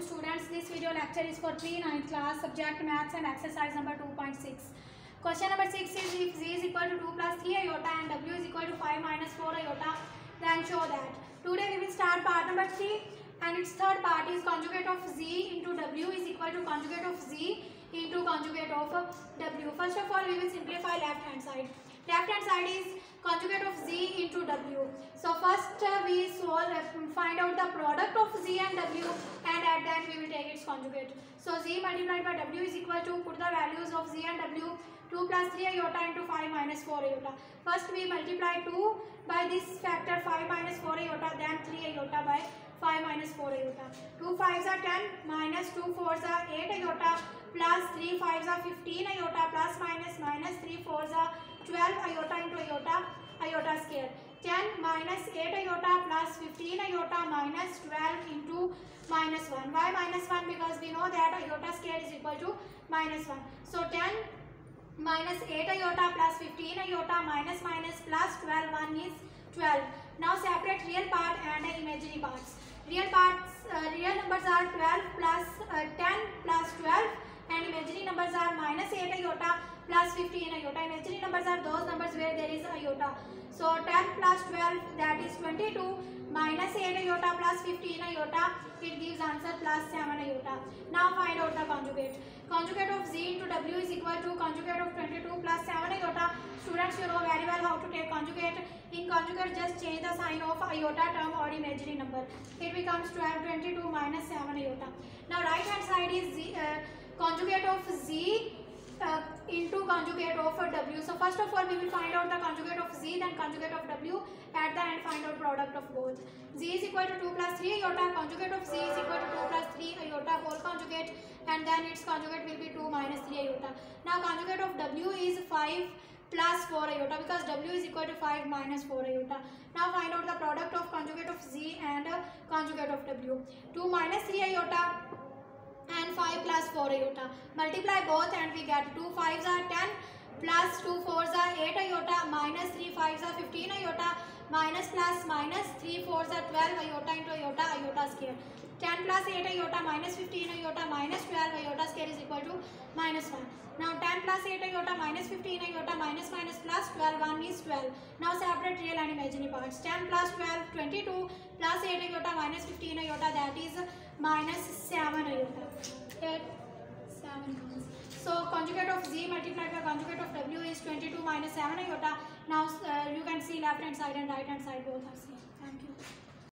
students. This video lecture is for pre-9th class subject maths and exercise number 2.6. Question number 6 is if z is equal to 2 plus 3 iota and w is equal to 5 minus 4 iota, then show that. Today we will start part number 3 and its third part is conjugate of z into w is equal to conjugate of z into conjugate of w. First of all, we will simplify left hand side. Left hand side is conjugate of z into w. So first uh, we solve, find out the product of z and w and at that we will take its conjugate. So z multiplied by w is equal to put the values of z and w 2 plus 3 iota into 5 minus 4 iota. First we multiply 2 by this factor 5 minus 4 iota then 3 iota by 5 minus 4 iota. 2 5s are 10 minus 2 4s are 8 iota plus 3 5s are 15 iota minus minus 3 4s are 12 iota into iota iota square. 10 minus 8 iota plus 15 iota minus 12 into minus 1. Why minus 1? Because we know that iota square is equal to minus 1. So 10 minus 8 iota plus 15 iota minus minus plus 12 1 is 12. Now separate real part and imaginary parts. Real parts, uh, real numbers are 12 plus uh, 10 plus 12 and imaginary numbers are minus 8 iota plus 15 iota. Imaginary numbers are those numbers where there is iota. So 10 plus 12 that is 22 minus 8 iota plus 15 iota it gives answer plus 7 iota. Now find out the conjugate. Conjugate of z into w is equal to conjugate of 22 plus 7 iota. Students you know very well how to take conjugate. In conjugate just change the sign of iota term or imaginary number. It becomes 12 22 minus 7 iota. Now right hand side is z, uh, conjugate of z uh, into conjugate of w. So first of all we will find out the conjugate of z then conjugate of w at the end find out product of both. z is equal to 2 plus 3 iota conjugate of z is equal to 2 plus 3 iota whole conjugate and then its conjugate will be 2 minus 3 iota. Now conjugate of w is 5 plus 4 iota because w is equal to 5 minus 4 iota. Now find out the product of conjugate of z and uh, conjugate of w. 2 minus 3 iota 5 plus 4 iota. Multiply both and we get 2 5s are 10 plus 2 4s are 8 iota minus 3 5s are 15 iota minus plus minus 3 4s are 12 iota into iota iota square. 10 plus 8 iota minus 15 iota minus 12 iota square is equal to minus 1. Now 10 plus 8 iota minus 15 iota minus minus plus 12 1 is 12. Now separate real and imaginary parts. 10 plus 12 22 plus 8 iota minus 15 iota that is minus 7 iota. Multiplied by conjugate of w is 22 minus 7 iota. Now uh, you can see left hand side and right hand side both are same. Thank you.